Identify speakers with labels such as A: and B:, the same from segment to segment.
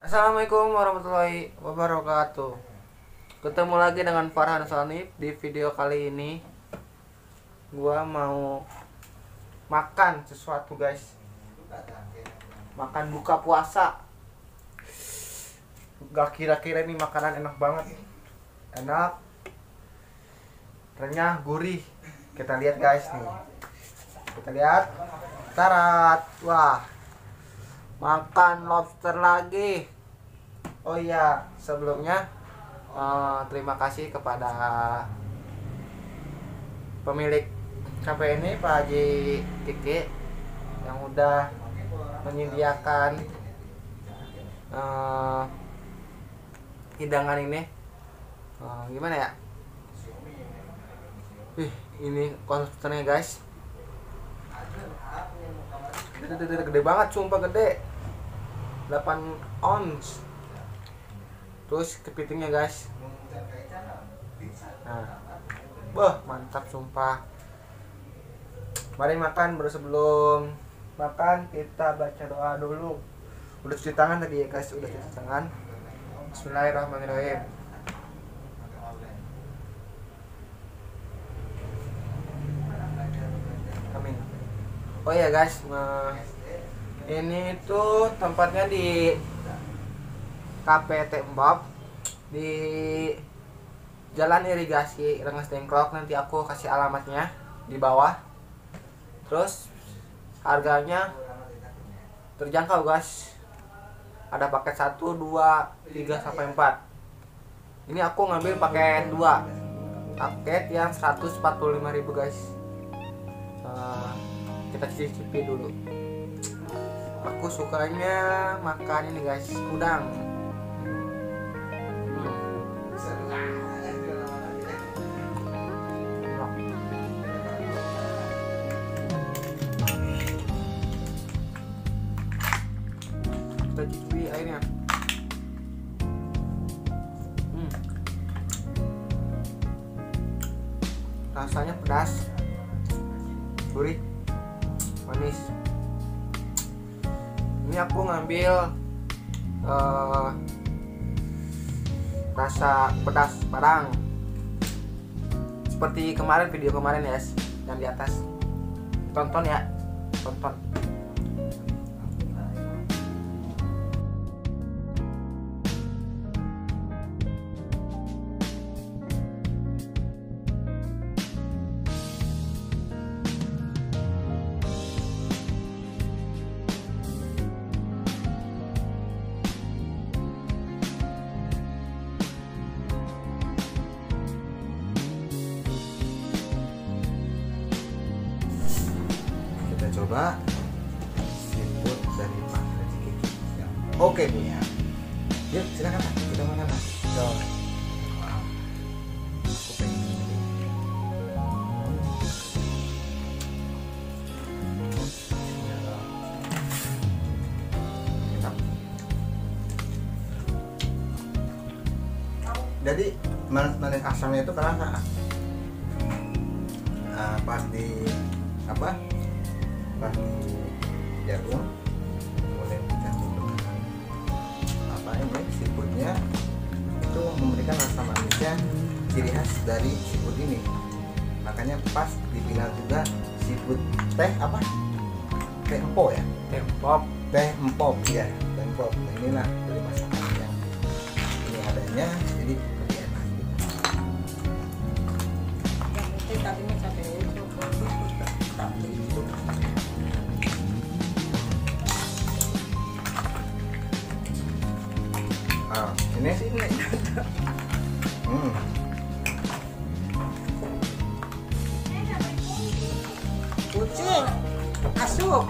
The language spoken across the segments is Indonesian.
A: Assalamualaikum warahmatullahi wabarakatuh. Ketemu lagi dengan Farhan Sonif Di video kali ini. Gua mau Makan sesuatu guys. Makan buka puasa. Gak kira-kira ini makanan enak banget. Enak Renyah, gurih. Kita lihat guys nih. Kita lihat. Tarat. Wah makan lobster lagi. Oh iya sebelumnya uh, terima kasih kepada pemilik kafe ini Pak Haji Kiki yang udah menyediakan uh, hidangan ini. Uh, gimana ya? Ih, ini konsernya guys. Gede banget sumpah gede 8 ounce. Terus kepitingnya guys. Nah. Wah mantap sumpah. Mari makan baru sebelum makan kita baca doa dulu. Udah cuci tangan tadi ya guys, udah cuci tangan. Bismillahirrahmanirrahim. Amin. Oh ya guys, nah, ini tuh tempatnya di KPT Mbab di Jalan Irigasi Rengas Dengklok. Nanti aku kasih alamatnya di bawah. Terus harganya terjangkau guys. Ada paket 1, 2, 3 sampai 4 ini aku ngambil paket 2 paket yang 145.000 guys. Uh, kita cicipi dulu aku sukanya makan ini guys udang. Hmm. rasanya pedas gurih manis ini aku ngambil uh, rasa pedas padang seperti kemarin video kemarin ya yang di atas. Tonton ya tonton coba seafood dari Pak Haji Kiki. Oke Bu ya. Yuk silakan Pak, kita makan Pak. Wow. Aku pengen. Jadi man- manis asamnya itu karena ah, pas di apa pas di jagung. Kemudian dicampur dengan apa ini? Seafoodnya. Itu memberikan rasa manisnya ciri khas dari seafood ini. Makanya pas dibilang juga seafood teh apa? Teh empo ya? Teh empop teh empop ya teh empop nah, inilah dari masakan yang ini adanya jadi lebih enak. Gitu.
B: tapi itu
A: ah ini
B: sini
A: hmm.
B: kucing masuk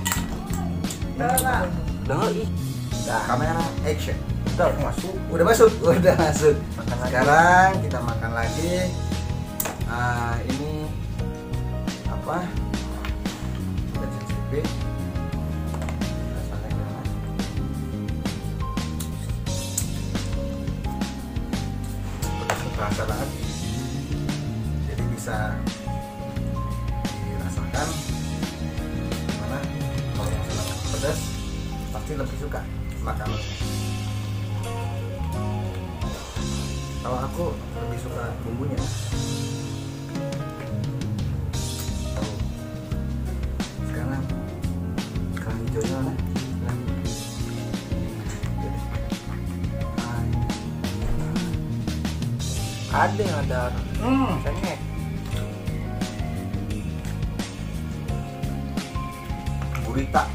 B: Udah,
A: Udah, ih. Nah, kamera action. Udah masuk. Udah masuk. Udah masuk.
B: Makan lagi.
A: Sekarang kita makan lagi. Ah, ini apa? Kita cicipi. terasa banget jadi bisa dirasakan mana kalau yang sangat pedas pasti lebih suka makanan kalau aku lebih suka bumbunya. Sekarang kalau hijaunya mana?
C: Ada yang ada
A: hmm.
C: cengek
A: gurita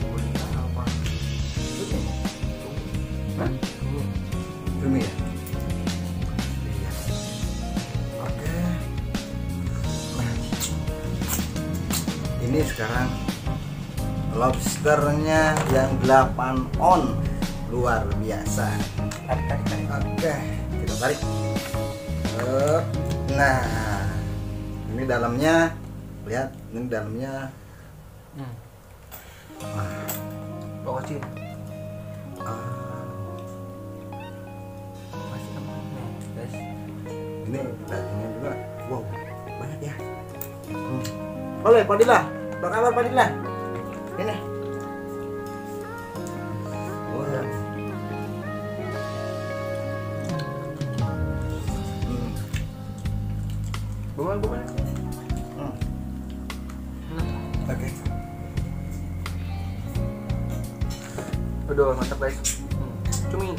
C: Gurita apa
A: itu Hah? Cumi ya? Iya. Oke. Nah, ini sekarang lobsternya yang 8 on luar biasa. Oke, kita tarik. Nah, ini dalamnya lihat, ini dalamnya.
C: Hmm.
A: Wah,
C: bawa
A: ah, ini dagingnya juga wow banyak ya. Hmm. oleh Padilla apa kabar Padilla
C: bukan
A: Hmm. oke
C: Aduh, mantap guys. Hmm. Cumi.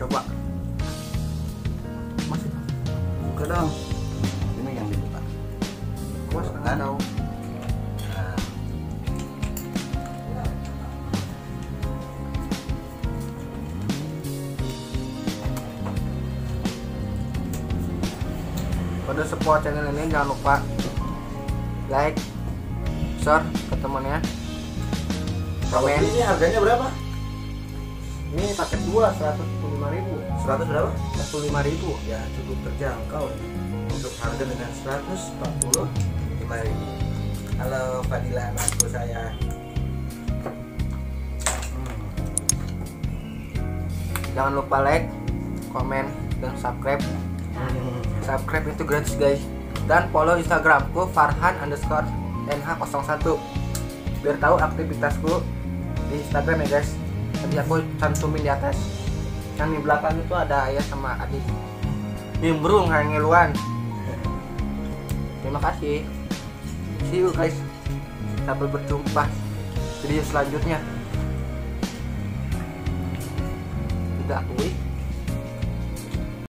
C: Coba. Masih.
A: buka dong ini yang dibuka
C: Kuas
A: Kan?
C: kan tahu. Pada support channel ini jangan lupa like, share ke temannya. Komen.
A: ini harganya berapa?
C: Ini paket dua seratus lima ribu.
A: 100 berapa?
C: Satu lima ribu.
A: Ya cukup terjangkau untuk harga dengan 145 ribu. Halo Fadila anakku saya. Hmm.
C: Jangan lupa like, komen, dan subscribe. Subscribe itu gratis guys. Dan follow Instagramku Farhan underscore NH01 biar tahu aktivitasku di Instagram ya guys. Tadi aku cantumin di atas. Yang di belakang itu ada ayah sama adik. Nimbrung ngeluan. Terima kasih. See you guys. Sampai berjumpa video selanjutnya. Tidak, wih.